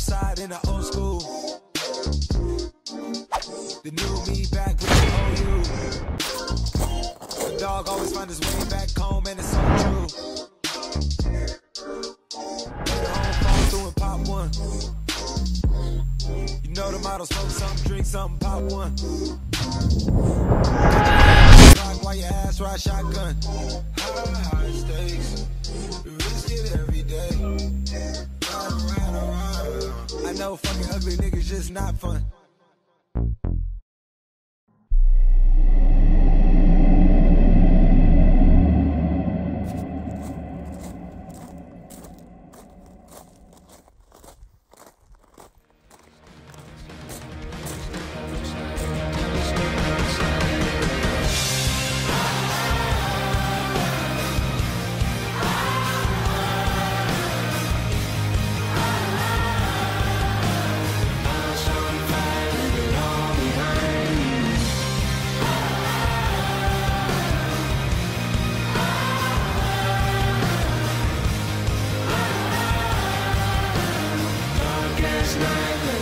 outside in the old school. The new me back with the old you. The dog always finds his way back home, and it's so true. Fall through and pop one. You know the model, smoke something, drink something, pop one. Rock while your ass ride shotgun. Ha, ha. Know fucking ugly niggas just not fun. like